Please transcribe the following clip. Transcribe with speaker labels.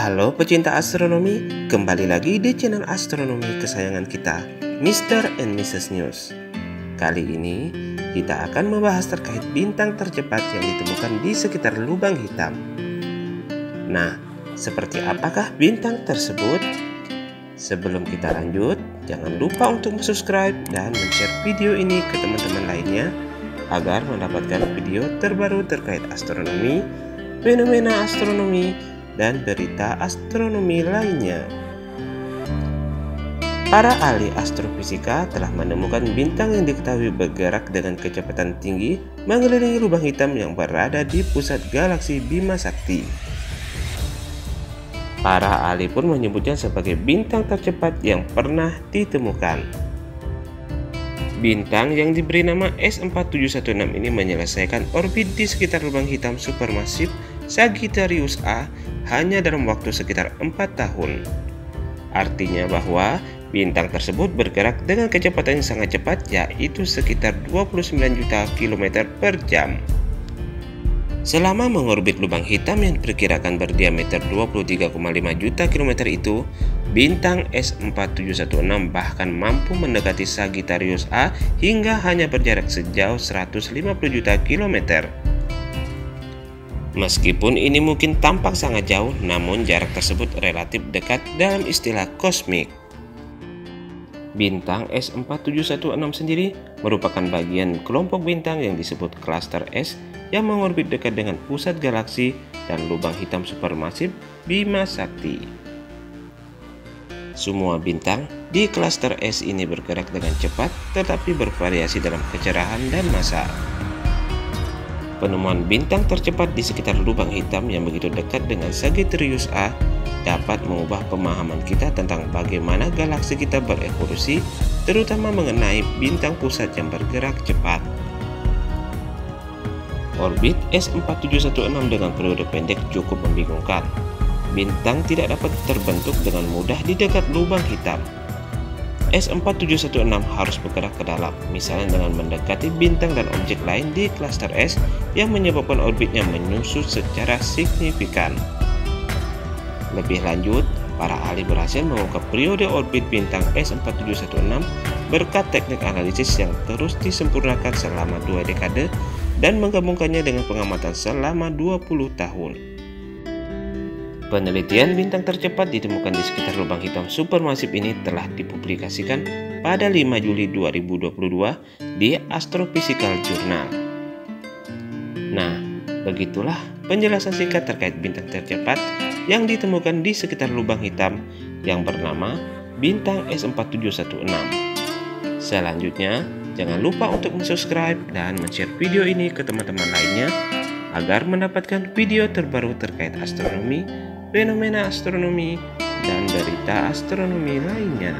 Speaker 1: Halo pecinta astronomi, kembali lagi di channel astronomi kesayangan kita, Mr. and Mrs. News. Kali ini kita akan membahas terkait bintang tercepat yang ditemukan di sekitar lubang hitam. Nah, seperti apakah bintang tersebut? Sebelum kita lanjut, jangan lupa untuk subscribe dan share video ini ke teman-teman lainnya agar mendapatkan video terbaru terkait astronomi, fenomena astronomi, dan berita astronomi lainnya. Para ahli astrofisika telah menemukan bintang yang diketahui bergerak dengan kecepatan tinggi mengelilingi lubang hitam yang berada di pusat galaksi Bima Sakti. Para ahli pun menyebutnya sebagai bintang tercepat yang pernah ditemukan. Bintang yang diberi nama S4716 ini menyelesaikan orbit di sekitar lubang hitam supermasif Sagittarius A hanya dalam waktu sekitar 4 tahun. Artinya bahwa bintang tersebut bergerak dengan kecepatan yang sangat cepat yaitu sekitar 29 juta kilometer per jam. Selama mengorbit lubang hitam yang diperkirakan berdiameter 23,5 juta kilometer itu, bintang S4716 bahkan mampu mendekati Sagittarius A hingga hanya berjarak sejauh 150 juta kilometer. Meskipun ini mungkin tampak sangat jauh, namun jarak tersebut relatif dekat dalam istilah kosmik. Bintang S4716 sendiri merupakan bagian kelompok bintang yang disebut cluster S yang mengorbit dekat dengan pusat galaksi dan lubang hitam supermasif Bima Sakti. Semua bintang di cluster S ini bergerak dengan cepat tetapi bervariasi dalam kecerahan dan massa. Penemuan bintang tercepat di sekitar lubang hitam yang begitu dekat dengan Sagittarius A dapat mengubah pemahaman kita tentang bagaimana galaksi kita berevolusi, terutama mengenai bintang pusat yang bergerak cepat. Orbit S4716 dengan periode pendek cukup membingungkan. Bintang tidak dapat terbentuk dengan mudah di dekat lubang hitam, S4716 harus bergerak ke dalam, misalnya dengan mendekati bintang dan objek lain di klaster S yang menyebabkan orbitnya menyusut secara signifikan. Lebih lanjut, para ahli berhasil mengungkap periode orbit bintang S4716 berkat teknik analisis yang terus disempurnakan selama dua dekade dan menggabungkannya dengan pengamatan selama 20 tahun. Penelitian bintang tercepat ditemukan di sekitar lubang hitam supermasif ini telah dipublikasikan pada 5 Juli 2022 di Astrophysical Journal. Nah, begitulah penjelasan singkat terkait bintang tercepat yang ditemukan di sekitar lubang hitam yang bernama bintang S4716. Selanjutnya, jangan lupa untuk subscribe dan share video ini ke teman-teman lainnya agar mendapatkan video terbaru terkait astronomi fenomena astronomi, dan berita astronomi lainnya.